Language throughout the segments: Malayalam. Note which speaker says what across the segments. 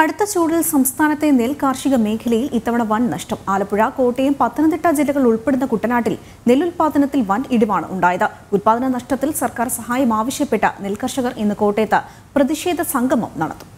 Speaker 1: കടുത്ത ചൂടിൽ സംസ്ഥാനത്തെ നെൽ കാർഷിക മേഖലയിൽ ഇത്തവണ വൻ നഷ്ടം. ആലപ്പുഴ കോട്ടയം പത്തനംതിട്ട ജില്ലകൾ ഉൾപ്പെടുന്ന കുട്ടനാട്ടിൽ നെല്ലുൽപാദനത്തിൽ വൻ ഇടിവാണ് ഉണ്ടായത്. ഉൽപാദന നഷ്ടത്തിൽ സർക്കാർ സഹായം ആവശ്യപ്പെട്ട നെൽകർഷകർ ഇന്ന് കോട്ടയത്ത് പ്രതിഷേധ സംഗമം നടത്തും.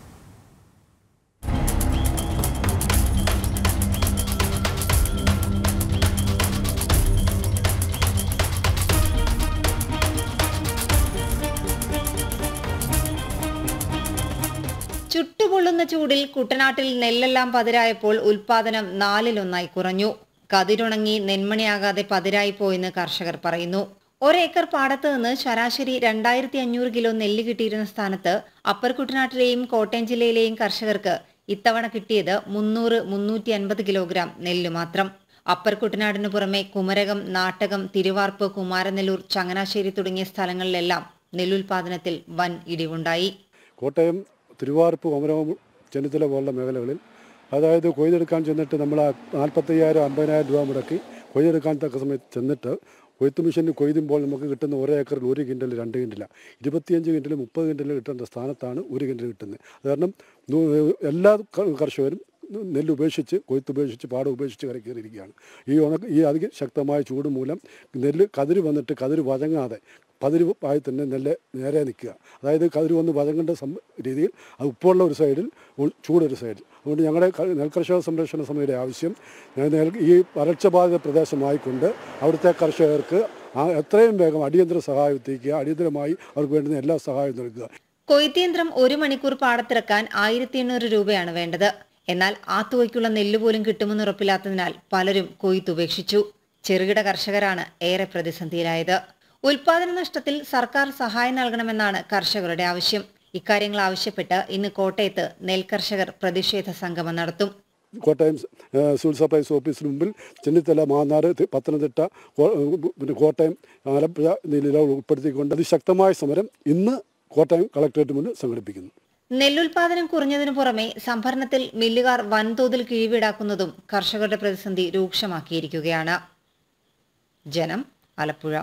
Speaker 2: ചുട്ടുപൊള്ളുന്ന ചൂടിൽ കുട്ടനാട്ടിൽ നെല്ലെല്ലാം പതിരായപ്പോൾ ഉൽപാദനം നാലിലൊന്നായി കുറഞ്ഞു. കതിരുണങ്ങി നെന്മണിയാകാതെ പതിരായി പോയെന്ന് കർഷകർ പറയുന്നു. ഒരേക്കർ പാടത്ത് നിന്ന് ശരാശരി രണ്ടായിരത്തി അഞ്ഞൂറ് കിലോ നെല്ല് കിട്ടിയിരുന്ന സ്ഥാനത്ത് അപ്പർ കുട്ടനാട്ടിലെയും കോട്ടയം ജില്ലയിലെയും കർഷകർക്ക് ഇത്തവണ കിട്ടിയത് മുന്നൂറ് മുന്നൂറ്റി അൻപത് കിലോഗ്രാം നെല്ല് മാത്രം. അപ്പർ കുട്ടനാടിനു പുറമെ കുമരകം നാട്ടകം തിരുവാർപ്പ് കുമാരനെല്ലൂർ ചങ്ങനാശ്ശേരി തുടങ്ങിയ സ്ഥലങ്ങളിലെല്ലാം നെല്ലുൽപാദനത്തിൽ വൻ ഇടിവുണ്ടായി.
Speaker 3: കോട്ടയം തിരുവാർപ്പ് കൊമരകം ചെന്നിത്തല പോലുള്ള മേഖലകളിൽ. അതായത് കൊയ്തെടുക്കാൻ ചെന്നിട്ട് നമ്മൾ നാൽപ്പത്തയ്യായിരം അമ്പതിനായിരം രൂപ മുടക്കി കൊയ്തെടുക്കാൻ തക്ക സമയത്ത് ചെന്നിട്ട് കൊയ്ത്ത് മെഷീനിൽ കൊയ്തുമ്പോൾ നമുക്ക് കിട്ടുന്ന ഒരേ ഏക്കറിൽ ഒരു കിൻഡൽ രണ്ട് കിൻഡല ഇരുപത്തിയഞ്ച് കിൻഡൽ മുപ്പത് കിൻഡൽ കിട്ടേണ്ട സ്ഥാനത്താണ് ഒരു കിൻഡൽ കിട്ടുന്നത്. കാരണം എല്ലാ കർഷകരും നെല്ല് ഉപേക്ഷിച്ച് കൊയ്ത്ത് ഉപേക്ഷിച്ച് പാടം ഉപേക്ഷിച്ച് കരക്കേറിയിരിക്കുകയാണ് ഈ ഉണക്ക് ഈ അതിശക്തമായ ചൂട് മൂലം നെല്ല് കതിര് വന്നിട്ട് കതിര് വഴങ്ങാതെ പതിര് ആയി തന്നെ നെല്ല് നേരെ നിൽക്കുക. അതായത് കതിര് വന്ന് വഴങ്ങേണ്ട രീതിയിൽ അത് ഉപ്പുള്ള ഒരു സൈഡിൽ ചൂടൊരു സൈഡിൽ. അതുകൊണ്ട് ഞങ്ങളുടെ നെൽകർഷക സംരക്ഷണ സമിതിയുടെ ആവശ്യം നെൽ- ഈ വരൾച്ച ബാധിത പ്രദേശമായിക്കൊണ്ട് അവിടുത്തെ കർഷകർക്ക് എത്രയും വേഗം അടിയന്തര സഹായം എത്തിക്കുക. അടിയന്തരമായി അവർക്ക് വേണ്ടുന്ന എല്ലാ സഹായവും നൽകുക.
Speaker 2: കൊയ്ത്തിയന്ത്രം ഒരു മണിക്കൂർ പാടത്തിറക്കാൻ ആയിരത്തി എണ്ണൂറ് രൂപയാണ് വേണ്ടത്. എന്നാൽ ആ തുകയ്ക്കുള്ള നെല്ല് പോലും കിട്ടുമെന്ന് ഉറപ്പില്ലാത്തതിനാൽ പലരും കൊയ്ത്തുപേക്ഷിച്ചു ചെറുകിട കർഷകരാണ് ഏറെ പ്രതിസന്ധിയിലായത്. ഉൽപാദന നഷ്ടത്തിൽ സർക്കാർ സഹായം നൽകണമെന്നാണ് കർഷകരുടെ ആവശ്യം. ഇക്കാര്യങ്ങൾ ആവശ്യപ്പെട്ട് ഇന്ന് കോട്ടയത്ത് നെൽകർഷകർ പ്രതിഷേധ സംഗമം നടത്തും.
Speaker 3: കോട്ടയം സിവിൽ സപ്ലൈസ് ഓഫീസിന് മുമ്പിൽ ചെന്നിത്തല മാന്നാർ പത്തനംതിട്ട പിന്നെ കോട്ടയം ആലപ്പുഴ ജില്ലകൾ ഉൾപ്പെടുത്തിക്കൊണ്ട് അതിശക്തമായ സമരം ഇന്ന് കോട്ടയം കളക്ടറേറ്റ് മുന്നിൽ സംഘടിപ്പിക്കുന്നു.
Speaker 2: നെല്ലുൽപാദനം കുറഞ്ഞതിനു പുറമെ സംഭരണത്തിൽ മില്ലുകാർ വൻതോതിൽ കിഴിവീടാക്കുന്നതും കർഷകരുടെ പ്രതിസന്ധി രൂക്ഷമാക്കിയിരിക്കുകയാണ്. ജനം ആലപ്പുഴ.